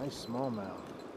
Nice smallmouth.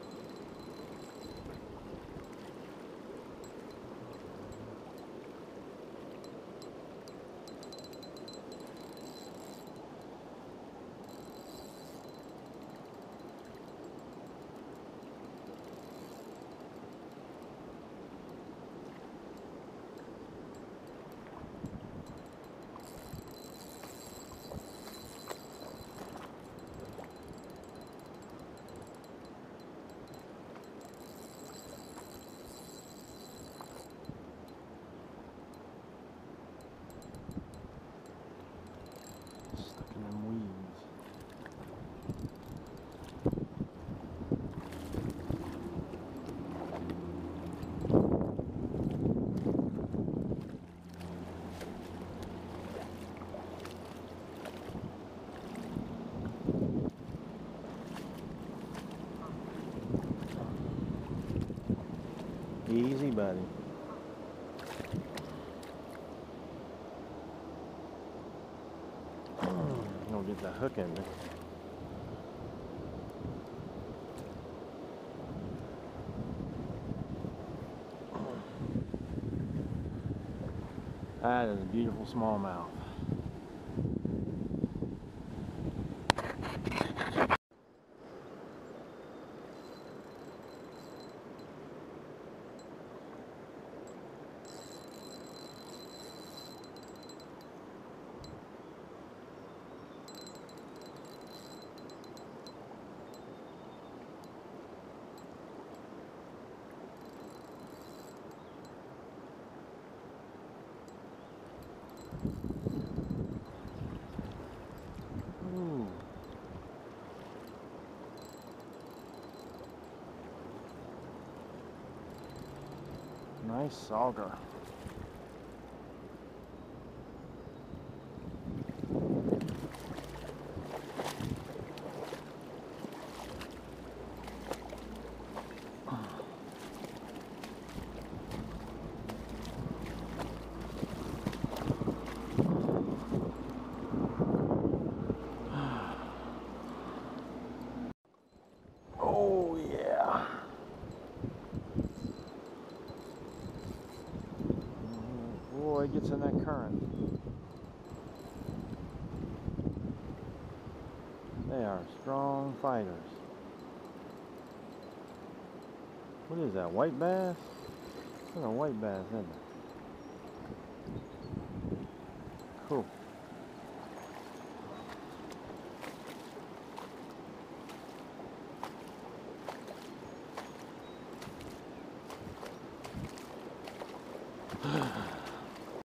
Easy, buddy. Hmm, i Gonna get the hook in there. That is a beautiful smallmouth. Nice sauger. Gets in that current. They are strong fighters. What is that, white bass? That's a white bass, isn't it? Cool.